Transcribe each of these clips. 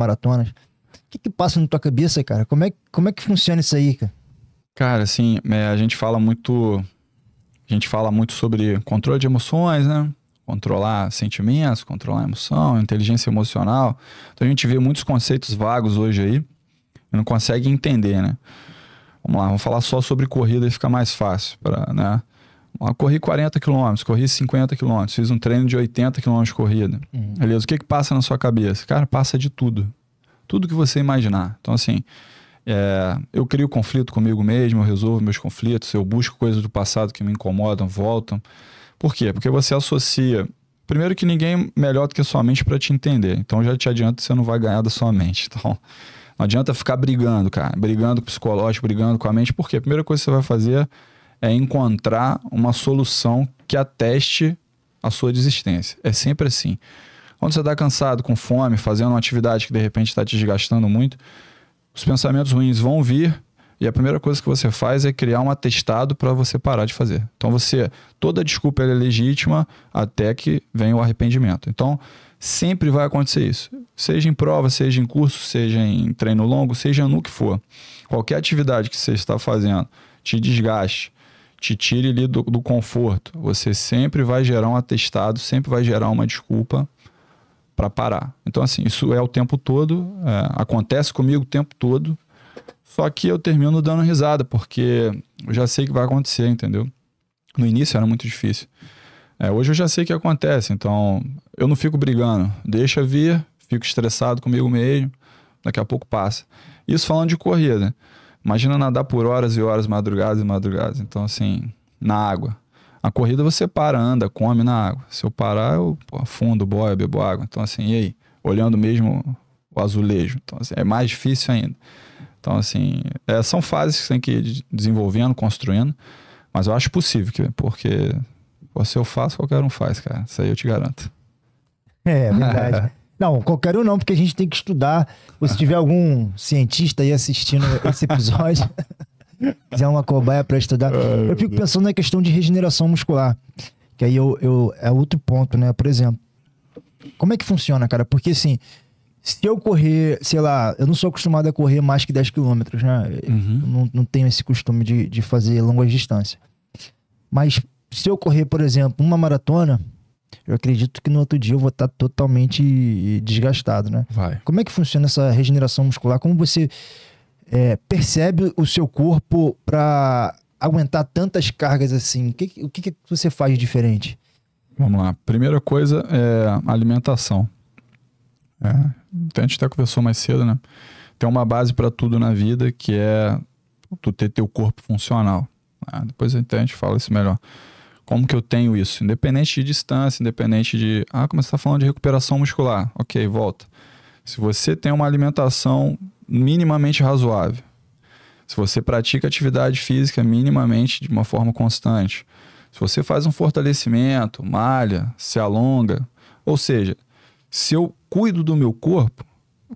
maratonas. O que que passa na tua cabeça, cara? Como é, como é que funciona isso aí, cara? Cara, assim, é, a gente fala muito. A gente fala muito sobre controle de emoções, né? Controlar sentimentos, controlar emoção, inteligência emocional. Então a gente vê muitos conceitos vagos hoje aí e não consegue entender, né? Vamos lá, vamos falar só sobre corrida e fica mais fácil, pra, né? Corri 40 km, corri 50 km, fiz um treino de 80 km de corrida. Uhum. Beleza, o que que passa na sua cabeça? Cara, passa de tudo. Tudo que você imaginar. Então, assim, é, eu crio conflito comigo mesmo, eu resolvo meus conflitos, eu busco coisas do passado que me incomodam, voltam. Por quê? Porque você associa. Primeiro que ninguém melhor do que a sua mente para te entender. Então já te adianta que você não vai ganhar da sua mente. Então, não adianta ficar brigando, cara. Brigando com o psicológico, brigando com a mente. Por quê? A primeira coisa que você vai fazer é encontrar uma solução que ateste a sua desistência. É sempre assim. Quando você está cansado, com fome, fazendo uma atividade que de repente está te desgastando muito, os pensamentos ruins vão vir e a primeira coisa que você faz é criar um atestado para você parar de fazer. Então você, toda desculpa é legítima até que venha o arrependimento. Então sempre vai acontecer isso. Seja em prova, seja em curso, seja em treino longo, seja no que for. Qualquer atividade que você está fazendo te desgaste, te tire ali do, do conforto, você sempre vai gerar um atestado, sempre vai gerar uma desculpa para parar. Então, assim, isso é o tempo todo, é, acontece comigo o tempo todo, só que eu termino dando risada, porque eu já sei que vai acontecer, entendeu? No início era muito difícil. É, hoje eu já sei que acontece, então eu não fico brigando. Deixa vir, fico estressado comigo mesmo, daqui a pouco passa. Isso falando de corrida. Imagina nadar por horas e horas, madrugadas e madrugadas. Então, assim, na água. A corrida você para, anda, come na água. Se eu parar, eu afundo, boia, bebo água. Então, assim, e aí? Olhando mesmo o azulejo. Então, assim, é mais difícil ainda. Então, assim, é, são fases que você tem que ir desenvolvendo, construindo. Mas eu acho possível, porque se eu faço, qualquer um faz, cara. Isso aí eu te garanto. É, é verdade. Não, qualquer um não, porque a gente tem que estudar. Ou se tiver algum cientista aí assistindo esse episódio, quiser uma cobaia para estudar. eu fico pensando na questão de regeneração muscular. Que aí eu, eu, é outro ponto, né? Por exemplo, como é que funciona, cara? Porque assim, se eu correr, sei lá, eu não sou acostumado a correr mais que 10 quilômetros, né? Uhum. Não, não tenho esse costume de, de fazer longas distâncias. Mas se eu correr, por exemplo, uma maratona, eu acredito que no outro dia eu vou estar totalmente desgastado, né? Vai. Como é que funciona essa regeneração muscular? Como você é, percebe o seu corpo para aguentar tantas cargas assim? O que, o que, você faz de diferente? Vamos lá. Primeira coisa é alimentação. É, a gente até conversou mais cedo, né? Tem uma base para tudo na vida que é tu ter teu corpo funcional. Né? Depois a gente fala isso melhor. Como que eu tenho isso? Independente de distância, independente de. Ah, como você está falando de recuperação muscular. Ok, volta. Se você tem uma alimentação minimamente razoável, se você pratica atividade física minimamente de uma forma constante, se você faz um fortalecimento, malha, se alonga, ou seja, se eu cuido do meu corpo,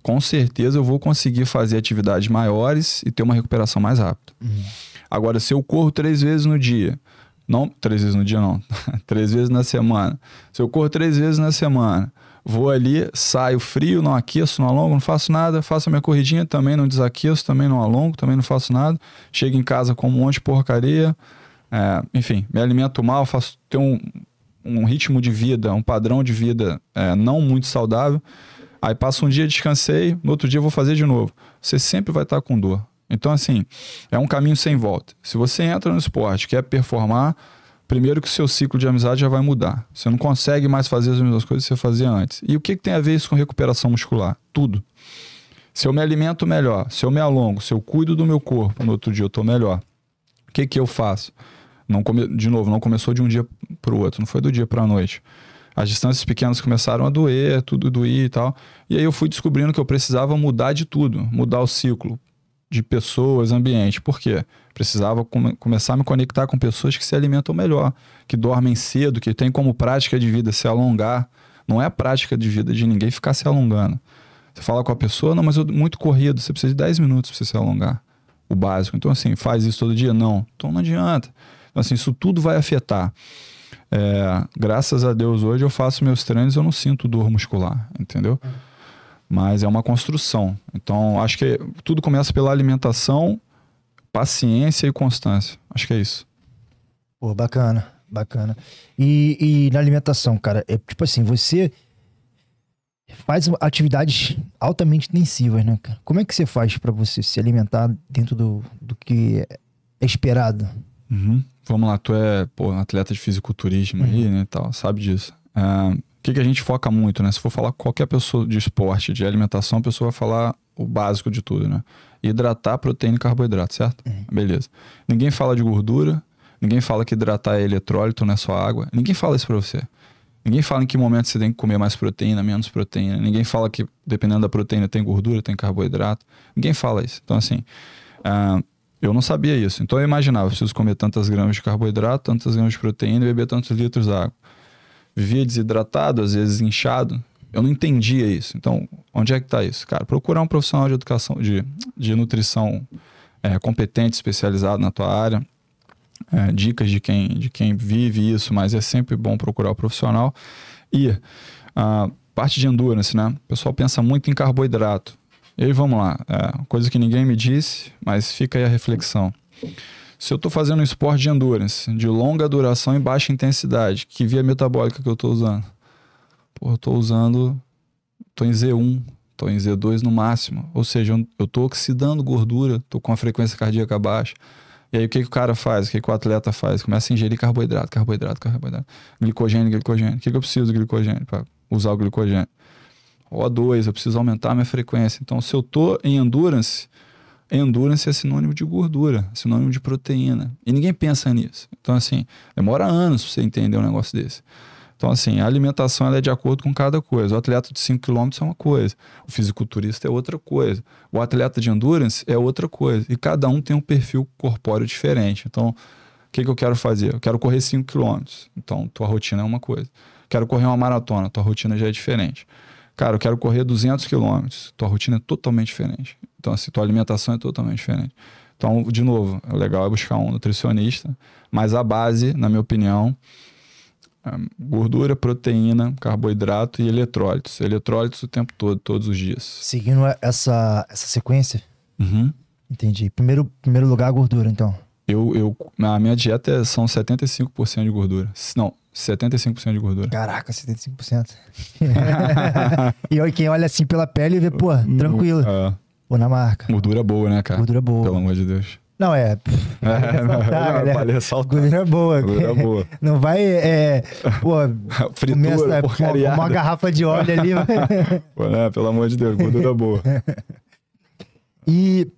com certeza eu vou conseguir fazer atividades maiores e ter uma recuperação mais rápida. Uhum. Agora, se eu corro três vezes no dia, não, três vezes no dia não. três vezes na semana. Se eu corro três vezes na semana, vou ali, saio frio, não aqueço, não alongo, não faço nada, faço a minha corridinha, também não desaqueço, também não alongo, também não faço nada. Chego em casa com um monte de porcaria. É, enfim, me alimento mal, faço tenho um, um ritmo de vida, um padrão de vida é, não muito saudável. Aí passo um dia, descansei, no outro dia vou fazer de novo. Você sempre vai estar com dor. Então, assim, é um caminho sem volta. Se você entra no esporte, quer performar, primeiro que o seu ciclo de amizade já vai mudar. Você não consegue mais fazer as mesmas coisas que você fazia antes. E o que, que tem a ver isso com recuperação muscular? Tudo. Se eu me alimento melhor, se eu me alongo, se eu cuido do meu corpo, no outro dia eu estou melhor. O que, que eu faço? Não come... De novo, não começou de um dia para o outro, não foi do dia para a noite. As distâncias pequenas começaram a doer, tudo doía e tal. E aí eu fui descobrindo que eu precisava mudar de tudo, mudar o ciclo de pessoas, ambiente. Por quê? Precisava come começar a me conectar com pessoas que se alimentam melhor, que dormem cedo, que têm como prática de vida se alongar. Não é a prática de vida de ninguém ficar se alongando. Você fala com a pessoa, não, mas eu muito corrido, você precisa de 10 minutos para você se alongar. O básico. Então, assim, faz isso todo dia? Não. Então não adianta. Então, assim, isso tudo vai afetar. É, graças a Deus, hoje eu faço meus treinos eu não sinto dor muscular, entendeu? Mas é uma construção. Então, acho que tudo começa pela alimentação, paciência e constância. Acho que é isso. Pô, bacana, bacana. E, e na alimentação, cara, é tipo assim, você faz atividades altamente intensivas, né, cara? Como é que você faz para você se alimentar dentro do, do que é esperado? Uhum. Vamos lá, tu é pô, um atleta de fisiculturismo uhum. aí, né, tal, sabe disso. Uh, que, que a gente foca muito, né? Se for falar com qualquer pessoa de esporte, de alimentação, a pessoa vai falar o básico de tudo, né? Hidratar proteína e carboidrato, certo? Uhum. Beleza. Ninguém fala de gordura, ninguém fala que hidratar é eletrólito, não é só água. Ninguém fala isso pra você. Ninguém fala em que momento você tem que comer mais proteína, menos proteína. Ninguém fala que, dependendo da proteína, tem gordura, tem carboidrato. Ninguém fala isso. Então, assim, uh, eu não sabia isso. Então, eu imaginava, eu preciso comer tantas gramas de carboidrato, tantas gramas de proteína e beber tantos litros de água vivia desidratado, às vezes inchado. Eu não entendia isso. Então, onde é que está isso? Cara, procurar um profissional de educação, de, de nutrição é, competente, especializado na tua área. É, dicas de quem, de quem vive isso, mas é sempre bom procurar o profissional. E a parte de endurance, né? O pessoal pensa muito em carboidrato. E aí vamos lá, é, coisa que ninguém me disse, mas fica aí a reflexão. Se eu estou fazendo um esporte de endurance, de longa duração e baixa intensidade, que via metabólica que eu estou usando? Pô, eu estou usando. Estou em Z1, estou em Z2 no máximo. Ou seja, eu estou oxidando gordura, estou com a frequência cardíaca baixa. E aí o que, que o cara faz? O que, que o atleta faz? Começa a ingerir carboidrato, carboidrato, carboidrato. Glicogênio, glicogênio. O que, que eu preciso de glicogênio para usar o glicogênio? O2, eu preciso aumentar a minha frequência. Então, se eu estou em endurance, endurance é sinônimo de gordura, sinônimo de proteína. E ninguém pensa nisso. Então, assim, demora anos para você entender um negócio desse. Então, assim, a alimentação é de acordo com cada coisa. O atleta de 5 km é uma coisa, o fisiculturista é outra coisa, o atleta de endurance é outra coisa. E cada um tem um perfil corpóreo diferente. Então, o que, que eu quero fazer? Eu quero correr 5 km. Então, tua rotina é uma coisa. Quero correr uma maratona, tua rotina já é diferente. Cara, eu quero correr 200 km, tua rotina é totalmente diferente. Então, assim, tua alimentação é totalmente diferente. Então, de novo, o legal é buscar um nutricionista, mas a base, na minha opinião, é gordura, proteína, carboidrato e eletrólitos. Eletrólitos o tempo todo, todos os dias. Seguindo essa, essa sequência? Uhum. Entendi. Primeiro, primeiro lugar, a gordura, então. Eu, eu, a minha dieta são 75% de gordura. Não, 75% de gordura. Caraca, 75%. e quem olha assim pela pele vê, pô, tranquilo. É. Pô, na marca. Gordura boa, né, cara? Gordura boa. Pelo amor de Deus. Não, é. é não, não, vale ressaltar. Gordura boa. Gordura boa. Não vai, é, pô, Fritura, começa, porcariada. Uma, uma garrafa de óleo ali. pô, né, pelo amor de Deus, gordura boa. E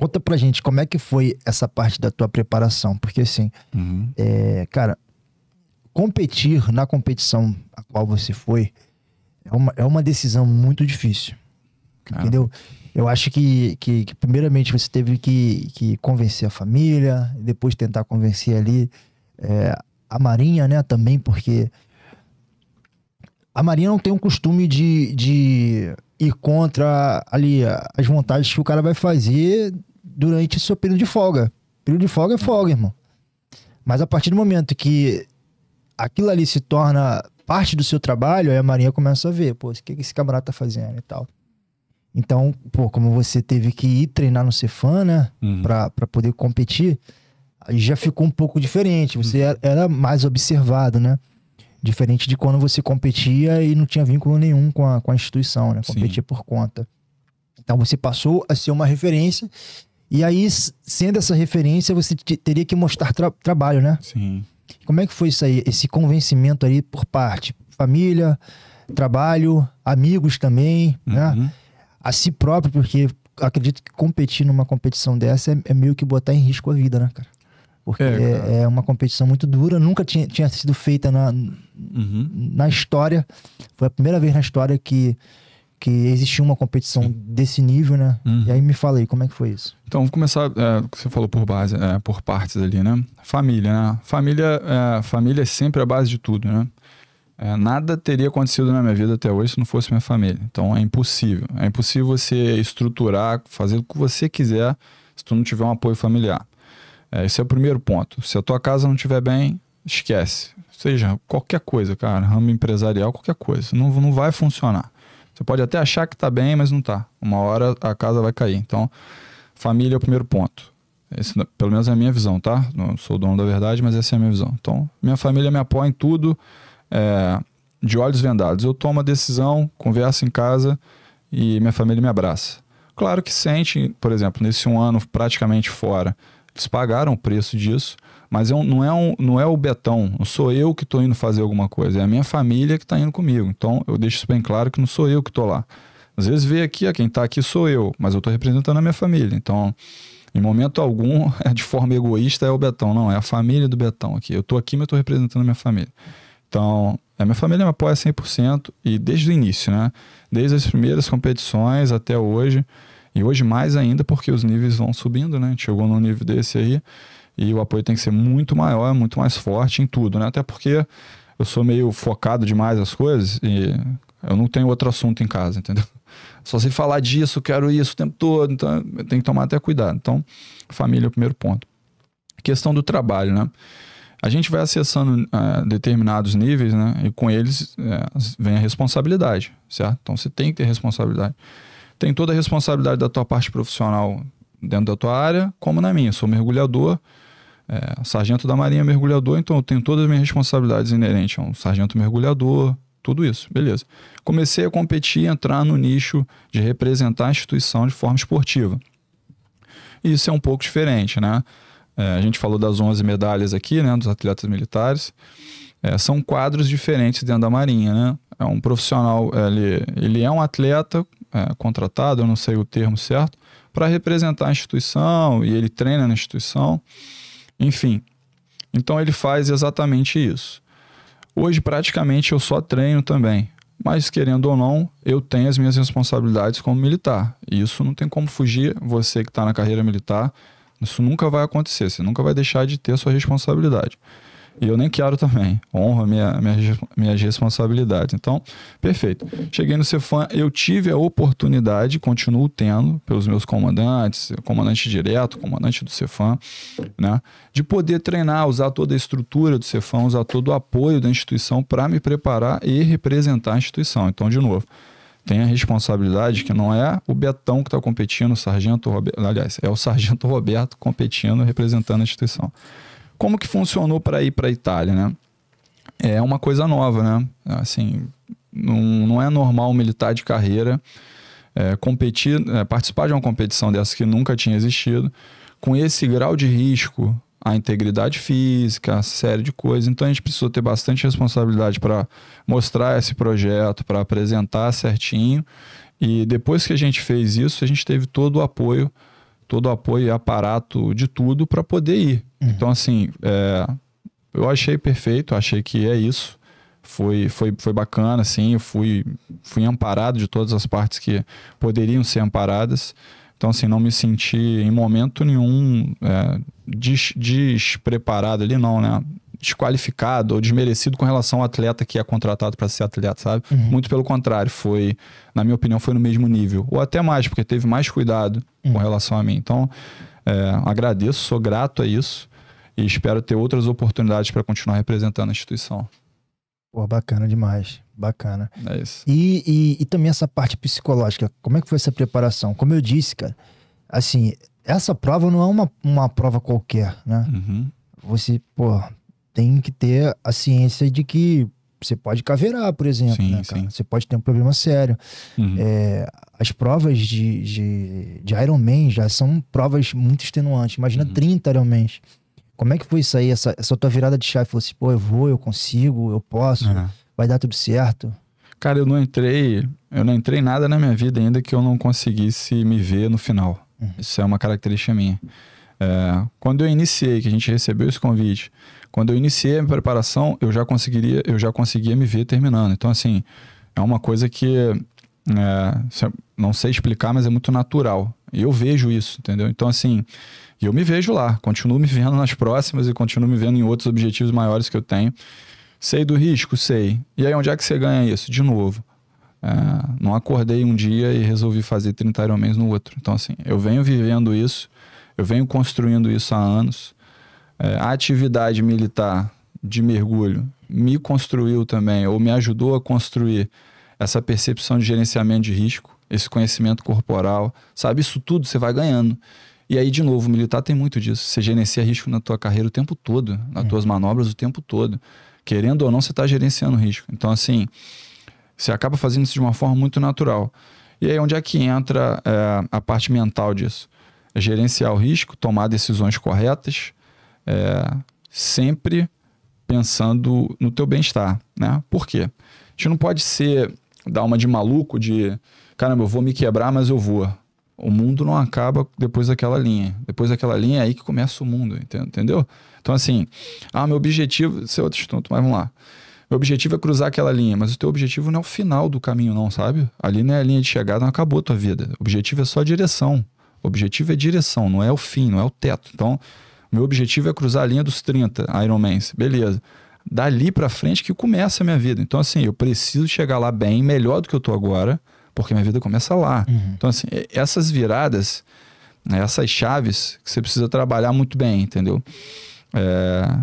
conta pra gente como é que foi essa parte da tua preparação. Porque assim, uhum. é, cara, competir na competição a qual você foi é uma, é uma decisão muito difícil. Entendeu? Eu acho que, que, que, primeiramente você teve que, que convencer a família, depois tentar convencer ali é, a Marinha, né, também, porque a Marinha não tem um costume de, de ir contra ali as vontades que o cara vai fazer durante o seu período de folga. Período de folga é folga, irmão. Mas a partir do momento que aquilo ali se torna parte do seu trabalho, aí a Marinha começa a ver, pô, o que, esse camarada tá fazendo e tal. Então, pô, como você teve que ir treinar no Cefan, né? Uhum. Pra, pra poder competir, aí já ficou um pouco diferente. Você uhum. era mais observado, né? Diferente de quando você competia e não tinha vínculo nenhum com a, com a instituição, né? Competia Sim. por conta. Então você passou a ser uma referência. E aí, sendo essa referência, você teria que mostrar tra trabalho, né? Sim. Como é que foi isso aí? Esse convencimento aí por parte? Família, trabalho, amigos também, né? uhum. né? a si próprio, porque acredito que competir numa competição dessa é, é meio que botar em risco a vida, né, cara? Porque é, é, é uma competição muito dura, nunca tinha, tinha sido feita na, uhum. na história. Foi a primeira vez na história que, que existiu uma competição desse nível, né? Uhum. E aí me fala aí, como é que foi isso? Então, vamos começar, é, você falou por base, é, por partes ali, né? Família, né? Família, é, família é sempre a base de tudo, né? É, nada teria acontecido na minha vida até hoje se não fosse minha família. Então é impossível. É impossível você estruturar, fazer o que você quiser se tu não tiver um apoio familiar. É, esse é o primeiro ponto. Se a tua casa não estiver bem, esquece. Seja qualquer coisa, cara, ramo empresarial, qualquer coisa. Não, não vai funcionar. Você pode até achar que está bem, mas não está. Uma hora a casa vai cair. Então, família é o primeiro ponto. Esse, pelo menos é a minha visão, tá? Não sou dono da verdade, mas essa é a minha visão. Então, minha família me apoia em tudo, é, de olhos vendados. Eu tomo a decisão, converso em casa e minha família me abraça. Claro que sente, por exemplo, nesse um ano praticamente fora, eles pagaram o preço disso, mas eu, não, é um, não é o Betão, não sou eu que estou indo fazer alguma coisa, é a minha família que está indo comigo. Então eu deixo isso bem claro que não sou eu que estou lá. Às vezes vê aqui, quem está aqui sou eu, mas eu estou representando a minha família. Então, em momento algum, é de forma egoísta, é o Betão. Não, é a família do Betão aqui. Eu estou aqui, mas estou representando a minha família. Então, a minha família me apoia 100% e desde o início, né? Desde as primeiras competições até hoje. E hoje mais ainda porque os níveis vão subindo, né? A gente chegou num nível desse aí e o apoio tem que ser muito maior, muito mais forte em tudo, né? Até porque eu sou meio focado demais nas coisas e eu não tenho outro assunto em casa, entendeu? Só se falar disso, quero isso o tempo todo, então tem que tomar até cuidado. Então, família é o primeiro ponto. Questão do trabalho, né? A gente vai acessando uh, determinados níveis, né? E com eles uh, vem a responsabilidade, certo? Então você tem que ter responsabilidade. Tem toda a responsabilidade da tua parte profissional dentro da tua área, como na minha. Sou mergulhador, é, sargento da Marinha mergulhador, então eu tenho todas as minhas responsabilidades inerentes a um sargento mergulhador, tudo isso, beleza. Comecei a competir, entrar no nicho de representar a instituição de forma esportiva. Isso é um pouco diferente, né? É, a gente falou das 11 medalhas aqui, né, dos atletas militares. É, são quadros diferentes dentro da Marinha, né? É um profissional, ele, ele é um atleta é, contratado, eu não sei o termo certo, para representar a instituição e ele treina na instituição, enfim. Então ele faz exatamente isso. Hoje, praticamente, eu só treino também. Mas, querendo ou não, eu tenho as minhas responsabilidades como militar. E isso não tem como fugir. Você que está na carreira militar, isso nunca vai acontecer. Você nunca vai deixar de ter sua responsabilidade. E eu nem quero também. Honra minha, minha, minhas responsabilidades. Então, perfeito. Cheguei no Cefam, eu tive a oportunidade, continuo tendo, pelos meus comandantes, comandante direto, comandante do Cefam, né, de poder treinar, usar toda a estrutura do Cefam, usar todo o apoio da instituição para me preparar e representar a instituição. Então, de novo, tem a responsabilidade que não é o Betão que está competindo, o Sargento Roberto, aliás, é o Sargento Roberto competindo, representando a instituição. Como que funcionou para ir para a Itália, né? É uma coisa nova, né? Assim, não, não é normal um militar de carreira é, competir, é, participar de uma competição dessa que nunca tinha existido, com esse grau de risco, a integridade física, a série de coisas. Então a gente precisou ter bastante responsabilidade para mostrar esse projeto, para apresentar certinho. E depois que a gente fez isso, a gente teve todo o apoio todo o apoio e aparato de tudo para poder ir. Uhum. Então, assim, é, eu achei perfeito, achei que é isso. Foi, foi, foi bacana, assim, eu fui, fui amparado de todas as partes que poderiam ser amparadas. Então, assim, não me senti em momento nenhum é, des, despreparado ali, não, né? Desqualificado ou desmerecido com relação ao atleta que é contratado para ser atleta, sabe? Uhum. Muito pelo contrário, foi, na minha opinião, foi no mesmo nível. Ou até mais, porque teve mais cuidado uhum. com relação a mim. Então, é, agradeço, sou grato a isso e espero ter outras oportunidades para continuar representando a instituição. Pô, bacana demais. Bacana. É isso. E, e, e também essa parte psicológica, como é que foi essa preparação? Como eu disse, cara, assim, essa prova não é uma, uma prova qualquer, né? Uhum. Você, pô, tem que ter a ciência de que você pode caveirar, por exemplo, sim, né, cara? Você pode ter um problema sério. Uhum. É, as provas de, de, de Ironman já são provas muito extenuantes. Imagina uhum. 30 Ironmans. Como é que foi isso aí? Essa, essa tua virada de chave? Falou assim, pô, eu vou, eu consigo, eu posso, uhum. vai dar tudo certo. Cara, eu não entrei, eu não entrei nada na minha vida ainda que eu não conseguisse me ver no final. Uhum. Isso é uma característica minha. É, quando eu iniciei, que a gente recebeu esse convite, quando eu iniciei a minha preparação, eu já conseguiria, eu já conseguia me ver terminando. Então, assim, é uma coisa que é, não sei explicar, mas é muito natural. Eu vejo isso, entendeu? Então, assim, eu me vejo lá, continuo me vendo nas próximas e continuo me vendo em outros objetivos maiores que eu tenho. Sei do risco? Sei. E aí, onde é que você ganha isso? De novo. É, não acordei um dia e resolvi fazer 30 Ironmans no outro. Então, assim, eu venho vivendo isso, eu venho construindo isso há anos. É, a atividade militar de mergulho me construiu também, ou me ajudou a construir essa percepção de gerenciamento de risco, esse conhecimento corporal, sabe? Isso tudo você vai ganhando. E aí, de novo, o militar tem muito disso. Você gerencia risco na tua carreira o tempo todo, nas tuas manobras o tempo todo. Querendo ou não, você está gerenciando risco. Então, assim, você acaba fazendo isso de uma forma muito natural. E aí, onde é que entra é, a parte mental disso? Gerenciar o risco, tomar decisões corretas, é, sempre pensando no teu bem-estar, né? Por quê? A gente não pode ser, dar uma de maluco, de caramba, eu vou me quebrar, mas eu vou. O mundo não acaba depois daquela linha. Depois daquela linha é aí que começa o mundo, entendeu? Então, assim, ah, meu objetivo, isso é outro assunto, mas vamos lá. Meu objetivo é cruzar aquela linha, mas o teu objetivo não é o final do caminho, não, sabe? Ali não é a linha de chegada, não acabou a tua vida. O objetivo é só a direção. O objetivo é direção, não é o fim, não é o teto. Então, meu objetivo é cruzar a linha dos 30 Ironmans. Beleza. Dali para frente que começa a minha vida. Então, assim, eu preciso chegar lá bem, melhor do que eu tô agora, porque minha vida começa lá. Uhum. Então, assim, essas viradas, né, essas chaves que você precisa trabalhar muito bem, entendeu? É,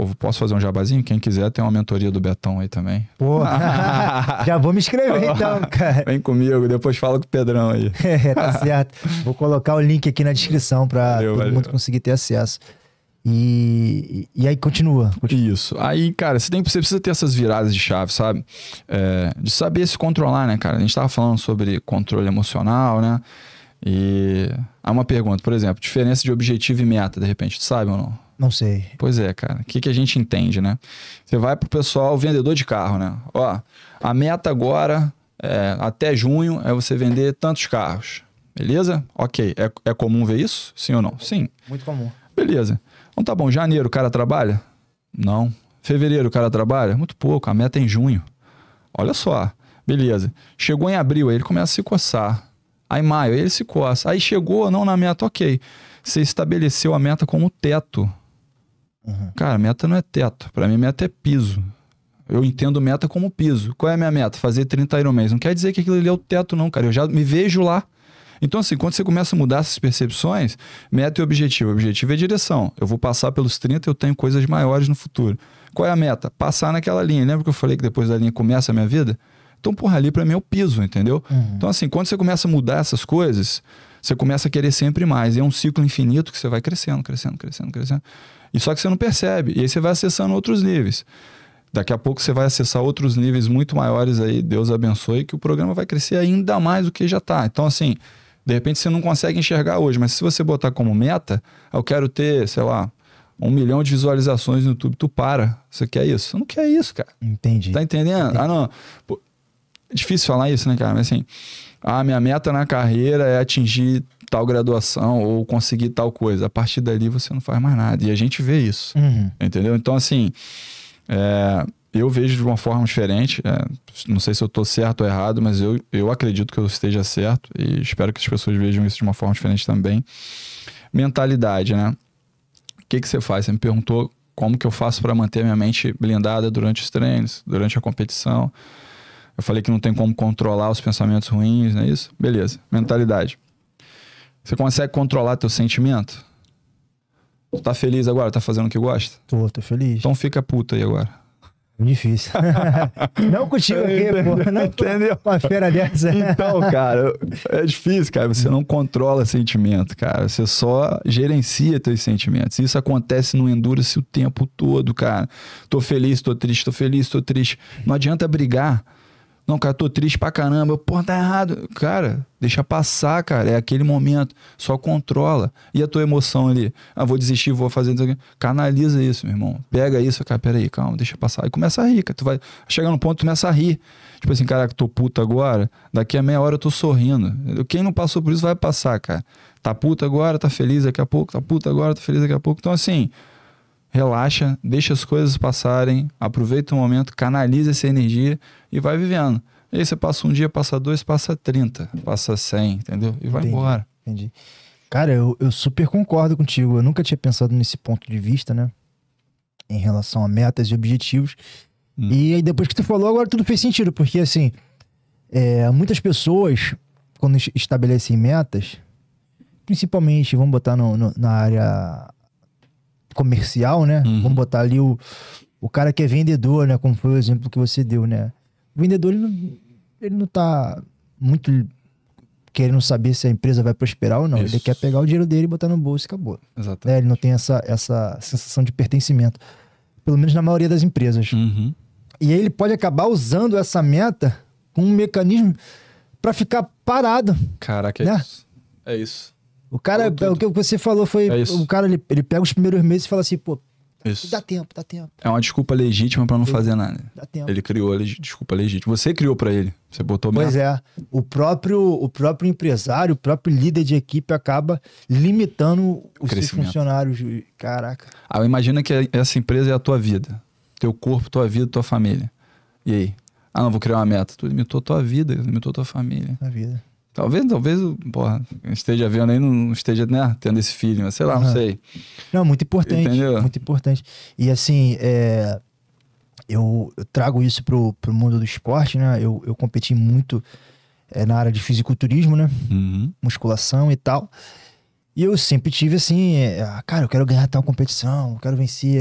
Pô, posso fazer um jabazinho? Quem quiser tem uma mentoria do Betão aí também. Pô, já vou me inscrever então, cara. Vem comigo, depois fala com o Pedrão aí. é, tá certo. Vou colocar o link aqui na descrição para todo valeu. mundo conseguir ter acesso. E, e aí continua, continua, Isso. Aí, cara, você, tem, você precisa ter essas viradas de chave, sabe? É, de saber se controlar, né, cara? A gente tava falando sobre controle emocional, né? E há uma pergunta, por exemplo, diferença de objetivo e meta, de repente, tu sabe ou não? Não sei. Pois é, cara. O que, que a gente entende, né? Você vai pro pessoal, vendedor de carro, né? Ó, a meta agora, é, até junho, é você vender tantos carros. Beleza? Ok. É, é comum ver isso? Sim ou não? Sim. Muito comum. Beleza. Então tá bom. Janeiro o cara trabalha? Não. Fevereiro o cara trabalha? Muito pouco. A meta é em junho. Olha só. Beleza. Chegou em abril, aí ele começa a se coçar. Aí maio, aí ele se coça. Aí chegou não na meta, ok. Você estabeleceu a meta como teto. Uhum. Cara, meta não é teto. Para mim, meta é piso. Eu entendo meta como piso. Qual é a minha meta? Fazer 30 Ironmans. Não quer dizer que aquilo ali é o teto, não, cara. Eu já me vejo lá. Então, assim, quando você começa a mudar essas percepções, meta e objetivo. O objetivo é direção. Eu vou passar pelos 30, eu tenho coisas maiores no futuro. Qual é a meta? Passar naquela linha. Lembra que eu falei que depois da linha começa a minha vida? Então, porra, ali para mim é o piso, entendeu? Uhum. Então, assim, quando você começa a mudar essas coisas, você começa a querer sempre mais. E é um ciclo infinito que você vai crescendo, crescendo, crescendo, crescendo. E só que você não percebe. E aí você vai acessando outros níveis. Daqui a pouco você vai acessar outros níveis muito maiores aí, Deus abençoe, que o programa vai crescer ainda mais do que já está. Então, assim, de repente você não consegue enxergar hoje, mas se você botar como meta, eu quero ter, sei lá, um milhão de visualizações no YouTube, tu para. Você quer isso? Você não quer isso, cara. Entendi. Tá entendendo? Entendi. Ah, não. Pô, é difícil falar isso, né, cara? Mas assim, a minha meta na carreira é atingir tal graduação ou conseguir tal coisa. A partir dali você não faz mais nada. E a gente vê isso. Uhum. Entendeu? Então, assim, é, eu vejo de uma forma diferente. É, não sei se eu estou certo ou errado, mas eu, eu acredito que eu esteja certo e espero que as pessoas vejam isso de uma forma diferente também. Mentalidade, né? O que, que você faz? Você me perguntou como que eu faço para manter minha mente blindada durante os treinos, durante a competição. Eu falei que não tem como controlar os pensamentos ruins, não é isso? Beleza. Mentalidade. Você consegue controlar teu sentimento? Tu tá feliz agora? Tá fazendo o que gosta? Tô, tô feliz. Então fica puta aí agora. Difícil. não contigo aqui, pô. Não Entendeu? Com a feira dessa. Então, cara, é difícil, cara. Você não controla sentimento, cara. Você só gerencia teus sentimentos. Isso acontece no Endurance o tempo todo, cara. Tô feliz, tô triste, tô feliz, tô triste. Não adianta brigar. Não, cara, tô triste pra caramba. Pô, tá errado. Cara, deixa passar, cara. É aquele momento. Só controla. E a tua emoção ali? Ah, vou desistir, vou fazer. Canaliza isso, meu irmão. Pega isso, cara, peraí, calma, deixa passar. E começa a rir, cara. Tu vai chegar no ponto, tu começa a rir. Tipo assim, cara, tô puto agora. Daqui a meia hora eu tô sorrindo. Quem não passou por isso vai passar, cara. Tá puto agora, tá feliz daqui a pouco. Tá puto agora, tá feliz daqui a pouco. Então, assim, relaxa, deixa as coisas passarem, aproveita o momento, canaliza essa energia e vai vivendo. E aí você passa um dia, passa dois, passa 30, passa 100, entendeu? E vai entendi, embora. Entendi. Cara, eu, eu super concordo contigo. Eu nunca tinha pensado nesse ponto de vista, né? Em relação a metas e objetivos. Hum. E aí, depois que tu falou, agora tudo fez sentido, porque assim, é, muitas pessoas, quando estabelecem metas, principalmente, vamos botar no, no, na área comercial, né? Uhum. Vamos botar ali o, o cara que é vendedor, né? Como foi o exemplo que você deu, né? O vendedor, ele não, ele não tá muito querendo saber se a empresa vai prosperar ou não. Isso. Ele quer pegar o dinheiro dele e botar no bolso e acabou. Exatamente. Né? Ele não tem essa, essa sensação de pertencimento. Pelo menos na maioria das empresas. Uhum. E aí ele pode acabar usando essa meta como um mecanismo para ficar parado. Caraca, é Né? isso. É isso. O cara, o que você falou foi, É o cara ele, ele pega os primeiros meses e fala assim, pô, Isso. dá tempo, dá tempo, É uma desculpa legítima pra não fazer nada. dá tempo. Ele criou a leg- desculpa legítima. Você criou pra ele. Você botou Pois é, o próprio, o próprio empresário, o próprio líder de equipe acaba limitando os seus funcionários. Caraca, Ah, imagina que essa empresa é a tua vida. Teu corpo, tua vida, tua família. E aí? Ah, não, vou criar uma meta. Tu limitou tua vida, limitou tua família. na vida. Talvez, talvez, porra, esteja vendo aí, não esteja, né, tendo esse filho, mas sei lá, não Aham. sei. Não, muito importante. Entendeu? Muito importante. E assim, é, eu, eu trago isso pro, pro mundo do esporte, né? Eu, eu competi muito é, na área de fisiculturismo, né? Uhum. musculação e tal. E eu sempre tive assim, é, ah, cara, eu quero ganhar tal competição, eu quero vencer